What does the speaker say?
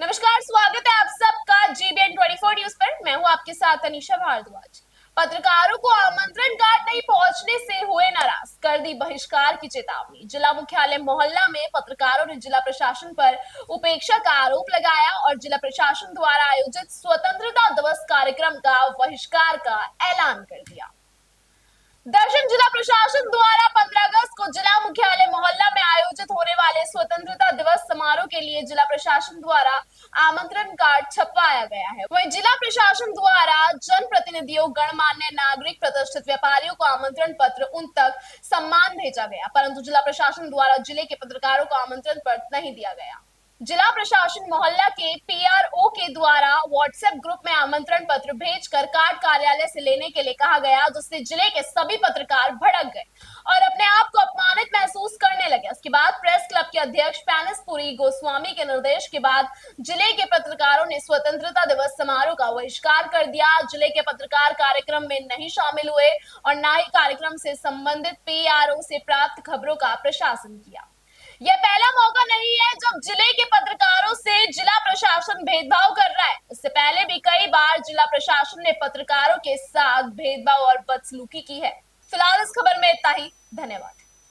नमस्कार, स्वागत है आप सबका जीबीएन 24 न्यूज़ पर। मैं हूँ आपके साथ अनिशा भारद्वाज। पत्रकारों को आमंत्रण कार्ड नहीं पहुँचने से हुए नाराज़, कर दी बहिष्कार की चेतावनी। जिला मुख्यालय मोहल्ला में पत्रकारों ने जिला प्रशासन पर उपेक्षा का आरोप लगाया और जिला प्रशासन द्वारा आयोजित स्वतंत्रता दिवस कार्यक्रम का बहिष्कार का ऐलान कर दिया। दर्शन जिला प्रशासन द्वारा 15 अगस्त को जिला मुख्यालय मोहल्ला में आयोजित होने वाले स्वतंत्रता दिवस समारोह के लिए जिला प्रशासन द्वारा आमंत्रण कार्ड छपवाया गया है। वहीं जिला प्रशासन द्वारा जन प्रतिनिधियों गणमान्य नागरिक, प्रतिष्ठित व्यापारियों को आमंत्रण पत्र उन तक सम्मान भेजा गया, परंतु जिला प्रशासन द्वारा ज़िले के पत्रकारों को आमंत्रण पत्र नहीं दिया गया। जिला प्रशासन मोहल्ला के पीआरओ के द्वारा व्हाट्सएप ग्रुप में आमंत्रण पत्र भेजकर कार्ड कार्यालय से लेने के लिए कहा गया, जिससे ज़िले के सभी पत्रकार भड़क गए और अपने आप को अपमानित महसूस करने लगे। उसके बाद प्रेस के अध्यक्ष पैनसपुरी गोस्वामी के निर्देश के बाद ज़िले के पत्रकारों ने स्वतंत्रता दिवस समारोह का बहिष्कार कर दिया। ज़िले के पत्रकार कार्यक्रम में नहीं शामिल हुए और न ही कार्यक्रम से संबंधित पी से प्राप्त खबरों का प्रशासन किया। यह पहला मौका नहीं है जब ज़िले के पत्रकारों से जिला प्रशासन भेदभाव कर रहा है। इससे पहले भी कई बार जिला प्रशासन ने पत्रकारों के साथ भेदभाव और बदसलूकी की है। फ़िलहाल इस खबर में इतना ही। धन्यवाद।